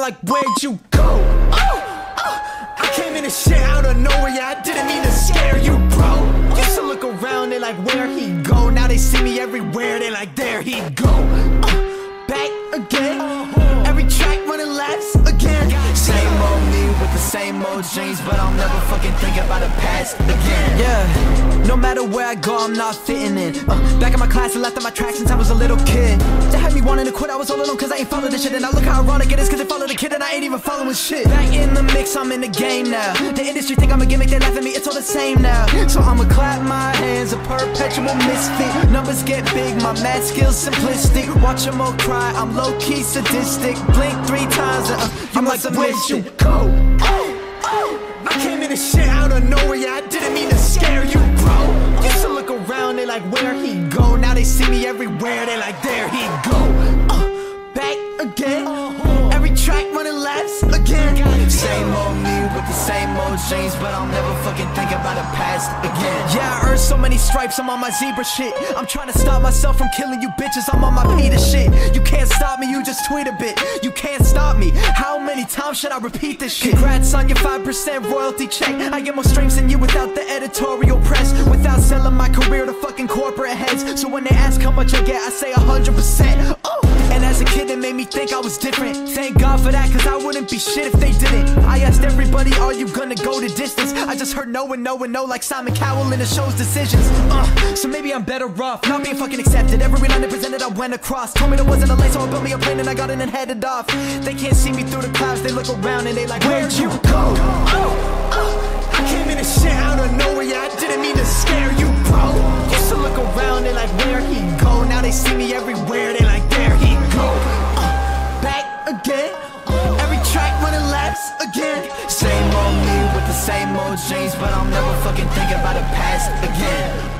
where'd you go? Oh, oh, I came in this shit out of nowhere, yeah, I didn't mean to scare you, bro. Used to look around, they like, where he go? Now they see me everywhere, they like, there he go. Uh, back again, but I'll never fucking think about the past again. Yeah, no matter where I go, I'm not fitting in. Uh, back in my class, I left on my tracks since I was a little kid. They had me wanting to quit, I was all alone cause I ain't following this shit. And I look how ironic it is cause they followed the kid and I ain't even following shit. Back in the mix, I'm in the game now. The industry think I'm a gimmick, they laugh at me, it's all the same now. So I'ma clap my hands, a perpetual misfit. Numbers get big, my math skills simplistic. Watch them all cry, I'm low key sadistic. Blink three times, and, uh, I'm like, where'd you go? Go? Now they see me everywhere, they like, there he go. Uh, back again, but I'll never fucking think about the past again. Yeah, I earned so many stripes, I'm on my zebra shit. I'm trying to stop myself from killing you bitches, I'm on my Peter shit. You can't stop me, you just tweet a bit. You can't stop me. How many times should I repeat this shit? Congrats on your 5% royalty check. I get more streams than you without the editorial press. Without selling my career to fucking corporate heads. So when they ask how much I get, I say 100%. Oh! And as a kid, it made me think I was different. Thank God for that, cause I wouldn't be shit if they didn't. I asked everybody, are you gonna go the distance? I just heard no and no and no, like Simon Cowell in the show's decisions. Uh, so maybe I'm better off not being fucking accepted. Every line they presented, I went across. Told me there wasn't a lane, so I built me a plane and I got in and headed off. They can't see me through the clouds, they look around and they like, Where'd you go? Oh, oh, I came in this shit out of nowhere, yeah, I didn't mean to scare you, bro. Used to look around, they like, where he go? Now they see me everywhere, they every track running laps again. Same old me with the same old dreams, but I'm never fucking think about the past again.